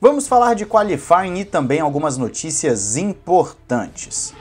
Vamos falar de qualifying e também algumas notícias importantes.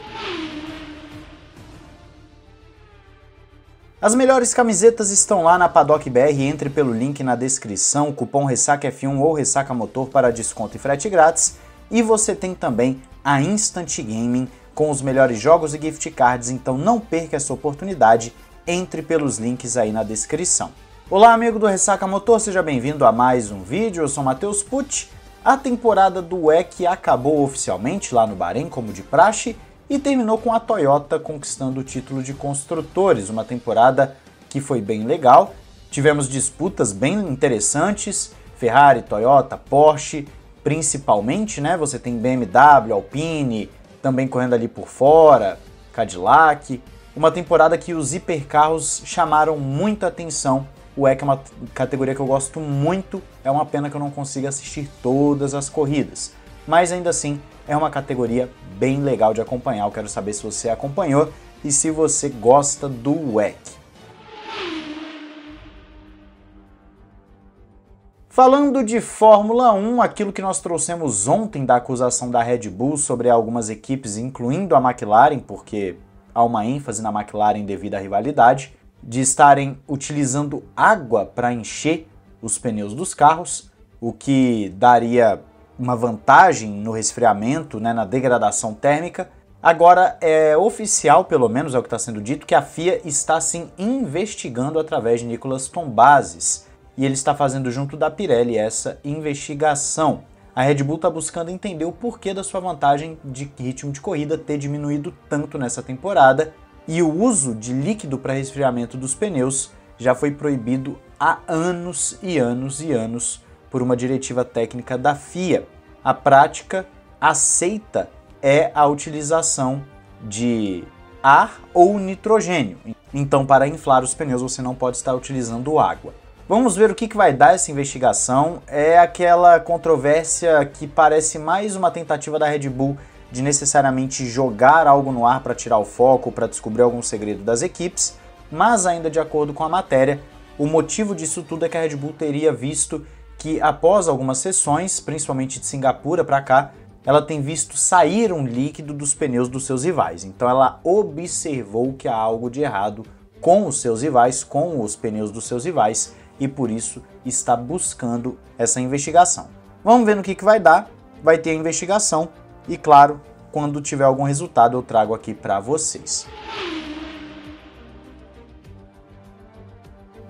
As melhores camisetas estão lá na Paddock BR, entre pelo link na descrição, cupom Ressaca F1 ou Ressaca Motor para desconto e frete grátis. E você tem também a Instant Gaming com os melhores jogos e gift cards, então não perca essa oportunidade, entre pelos links aí na descrição. Olá amigo do Ressaca Motor, seja bem-vindo a mais um vídeo, eu sou Matheus Pucci. A temporada do WEC acabou oficialmente lá no Bahrein, como de praxe, e terminou com a Toyota conquistando o título de construtores, uma temporada que foi bem legal. Tivemos disputas bem interessantes, Ferrari, Toyota, Porsche, principalmente, né? Você tem BMW, Alpine, também correndo ali por fora, Cadillac. Uma temporada que os hipercarros chamaram muita atenção. O EC é uma categoria que eu gosto muito, é uma pena que eu não consiga assistir todas as corridas. Mas ainda assim, é uma categoria bem legal de acompanhar. Eu quero saber se você acompanhou e se você gosta do WEC. Falando de Fórmula 1, aquilo que nós trouxemos ontem da acusação da Red Bull sobre algumas equipes, incluindo a McLaren, porque há uma ênfase na McLaren devido à rivalidade, de estarem utilizando água para encher os pneus dos carros, o que daria uma vantagem no resfriamento, né, na degradação térmica. Agora é oficial, pelo menos é o que está sendo dito, que a FIA está sim investigando através de Nicolas Tombazes e ele está fazendo junto da Pirelli essa investigação. A Red Bull está buscando entender o porquê da sua vantagem de ritmo de corrida ter diminuído tanto nessa temporada e o uso de líquido para resfriamento dos pneus já foi proibido há anos e anos e anos por uma diretiva técnica da FIA. A prática aceita é a utilização de ar ou nitrogênio. Então, para inflar os pneus, você não pode estar utilizando água. Vamos ver o que, que vai dar essa investigação. É aquela controvérsia que parece mais uma tentativa da Red Bull de necessariamente jogar algo no ar para tirar o foco, para descobrir algum segredo das equipes, mas ainda de acordo com a matéria, o motivo disso tudo é que a Red Bull teria visto que após algumas sessões, principalmente de Singapura para cá, ela tem visto sair um líquido dos pneus dos seus rivais. Então ela observou que há algo de errado com os seus rivais, com os pneus dos seus rivais, e por isso está buscando essa investigação. Vamos ver no que, que vai dar. Vai ter a investigação e, claro, quando tiver algum resultado, eu trago aqui para vocês.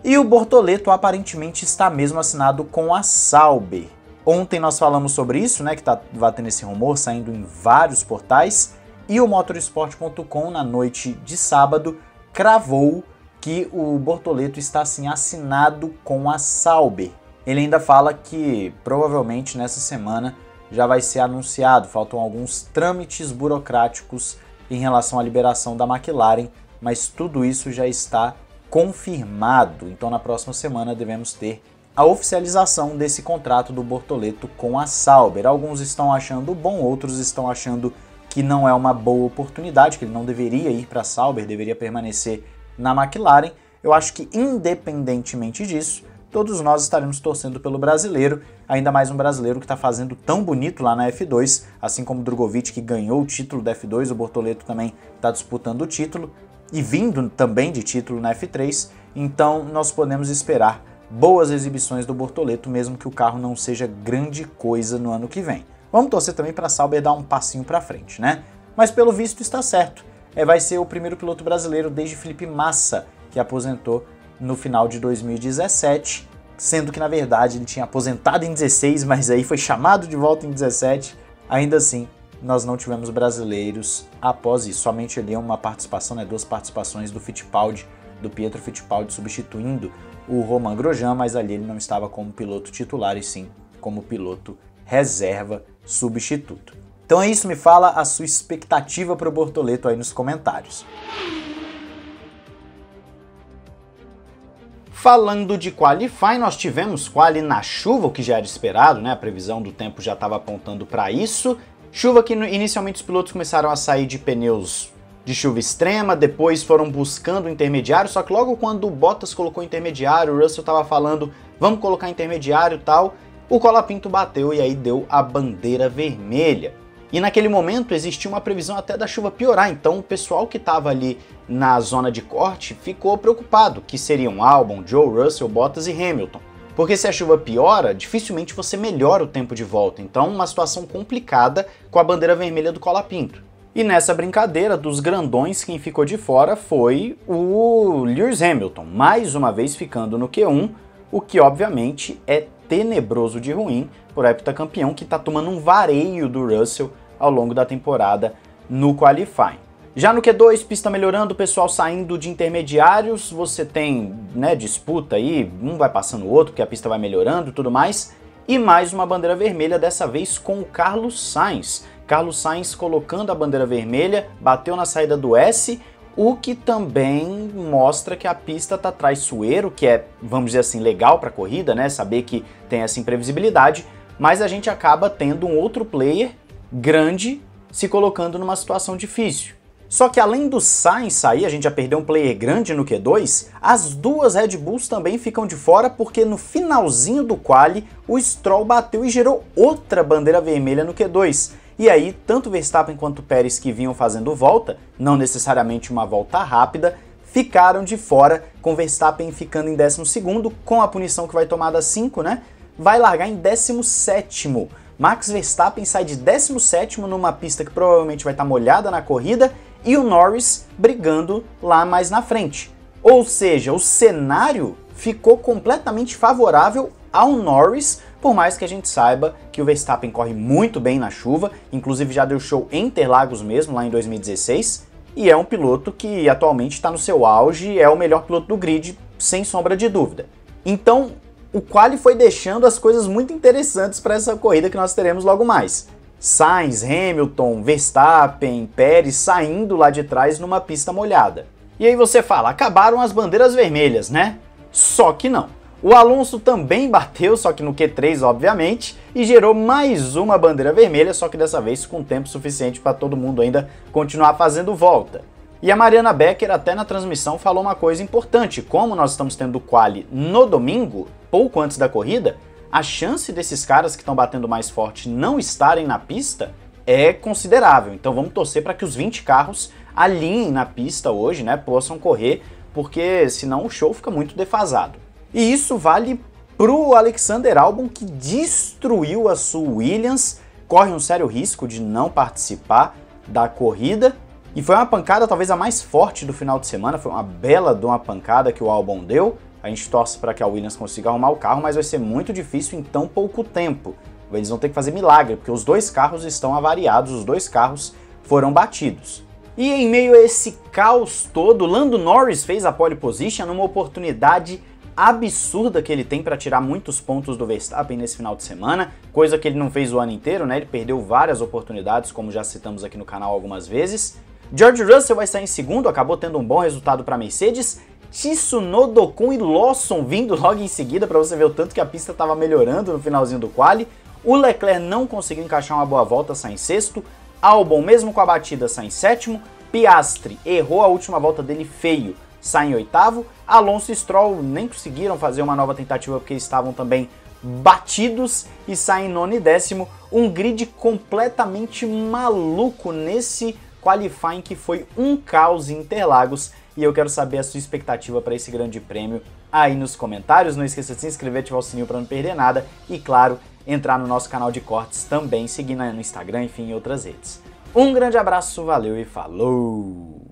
E o Bortoleto aparentemente está mesmo assinado com a Sauber. Ontem nós falamos sobre isso, né, que está batendo esse rumor, saindo em vários portais, e o motorsport.com na noite de sábado cravou que o Bortoleto está assim assinado com a Sauber. Ele ainda fala que provavelmente nessa semana já vai ser anunciado, faltam alguns trâmites burocráticos em relação à liberação da McLaren, mas tudo isso já está confirmado. Então, na próxima semana, devemos ter a oficialização desse contrato do Bortoleto com a Sauber. Alguns estão achando bom, outros estão achando que não é uma boa oportunidade, que ele não deveria ir para a Sauber, deveria permanecer na McLaren. Eu acho que, independentemente disso, todos nós estaremos torcendo pelo brasileiro, ainda mais um brasileiro que está fazendo tão bonito lá na F2, assim como o Drogovic que ganhou o título da F2, o Bortoleto também está disputando o título e vindo também de título na F3, então nós podemos esperar boas exibições do Bortoleto, mesmo que o carro não seja grande coisa no ano que vem. Vamos torcer também para a Sauber dar um passinho para frente, né? Mas pelo visto está certo. É, vai ser o primeiro piloto brasileiro desde Felipe Massa, que aposentou no final de 2017, sendo que na verdade ele tinha aposentado em 16, mas aí foi chamado de volta em 17. Ainda assim, nós não tivemos brasileiros após isso. Somente ali uma participação, né, duas participações do Fittipaldi, do Pietro Fittipaldi substituindo o Roman Grosjean, mas ali ele não estava como piloto titular e sim como piloto reserva substituto. Então é isso, me fala a sua expectativa para o Bortoleto aí nos comentários. Falando de Qualify, nós tivemos quali na chuva, o que já era esperado, né? A previsão do tempo já estava apontando para isso. Chuva que inicialmente os pilotos começaram a sair de pneus de chuva extrema, depois foram buscando intermediário, só que logo quando o Bottas colocou intermediário, o Russell estava falando, vamos colocar intermediário tal, o Colapinto bateu e aí deu a bandeira vermelha. E naquele momento existia uma previsão até da chuva piorar, então o pessoal que estava ali na zona de corte ficou preocupado, que seriam Albon, Joe Russell, Bottas e Hamilton. Porque se a chuva piora, dificilmente você melhora o tempo de volta, então uma situação complicada com a bandeira vermelha do Colapinto. E nessa brincadeira dos grandões, quem ficou de fora foi o Lewis Hamilton, mais uma vez ficando no Q1, o que obviamente é tenebroso de ruim por heptacampeão que está tomando um vareio do Russell ao longo da temporada no qualifying. Já no Q2, pista melhorando, o pessoal saindo de intermediários, você tem né, disputa aí, um vai passando o outro, porque a pista vai melhorando e tudo mais. E mais uma bandeira vermelha, dessa vez com o Carlos Sainz. Carlos Sainz colocando a bandeira vermelha, bateu na saída do S, o que também mostra que a pista tá traiçoeiro, que é, vamos dizer assim, legal para corrida, né? Saber que tem essa imprevisibilidade, mas a gente acaba tendo um outro player grande se colocando numa situação difícil. Só que além do Sainz sair, a gente já perdeu um player grande no Q2, as duas Red Bulls também ficam de fora porque no finalzinho do quali o Stroll bateu e gerou outra bandeira vermelha no Q2. E aí, tanto Verstappen quanto Pérez que vinham fazendo volta, não necessariamente uma volta rápida, ficaram de fora, com Verstappen ficando em 12 com a punição que vai tomar das 5, né? Vai largar em 17 Max Verstappen sai de 17 numa pista que provavelmente vai estar molhada na corrida e o Norris brigando lá mais na frente. Ou seja, o cenário ficou completamente favorável ao Norris, por mais que a gente saiba que o Verstappen corre muito bem na chuva, inclusive já deu show em Interlagos mesmo, lá em 2016, e é um piloto que atualmente está no seu auge, é o melhor piloto do grid, sem sombra de dúvida. Então, o quali foi deixando as coisas muito interessantes para essa corrida que nós teremos logo mais. Sainz, Hamilton, Verstappen, Pérez saindo lá de trás numa pista molhada. E aí você fala, acabaram as bandeiras vermelhas, né? Só que não. O Alonso também bateu, só que no Q3, obviamente, e gerou mais uma bandeira vermelha, só que dessa vez com tempo suficiente para todo mundo ainda continuar fazendo volta. E a Mariana Becker, até na transmissão, falou uma coisa importante: como nós estamos tendo quali no domingo, pouco antes da corrida, a chance desses caras que estão batendo mais forte não estarem na pista é considerável. Então vamos torcer para que os 20 carros alinhem na pista hoje, né? Possam correr, porque senão o show fica muito defasado. E isso vale pro Alexander Albon que destruiu a sua Williams, corre um sério risco de não participar da corrida. E foi uma pancada talvez a mais forte do final de semana, foi uma bela de uma pancada que o Albon deu. A gente torce para que a Williams consiga arrumar o carro, mas vai ser muito difícil em tão pouco tempo. Eles vão ter que fazer milagre, porque os dois carros estão avariados, os dois carros foram batidos. E em meio a esse caos todo, Lando Norris fez a pole position numa oportunidade absurda que ele tem para tirar muitos pontos do Verstappen nesse final de semana, coisa que ele não fez o ano inteiro, né? Ele perdeu várias oportunidades, como já citamos aqui no canal algumas vezes. George Russell vai sair em segundo, acabou tendo um bom resultado para Mercedes. Tsunoda Kun e Lawson vindo logo em seguida para você ver o tanto que a pista estava melhorando no finalzinho do quali. O Leclerc não conseguiu encaixar uma boa volta, sai em sexto. Albon, mesmo com a batida, sai em sétimo. Piastri errou a última volta dele feio, sai em oitavo. Alonso e Stroll nem conseguiram fazer uma nova tentativa porque estavam também batidos e saem nono e décimo. Um grid completamente maluco nesse qualifying que foi um caos em Interlagos. E eu quero saber a sua expectativa para esse grande prêmio aí nos comentários. Não esqueça de se inscrever, ativar o sininho para não perder nada. E claro, entrar no nosso canal de cortes também, seguir no Instagram, enfim, em outras redes. Um grande abraço, valeu e falou!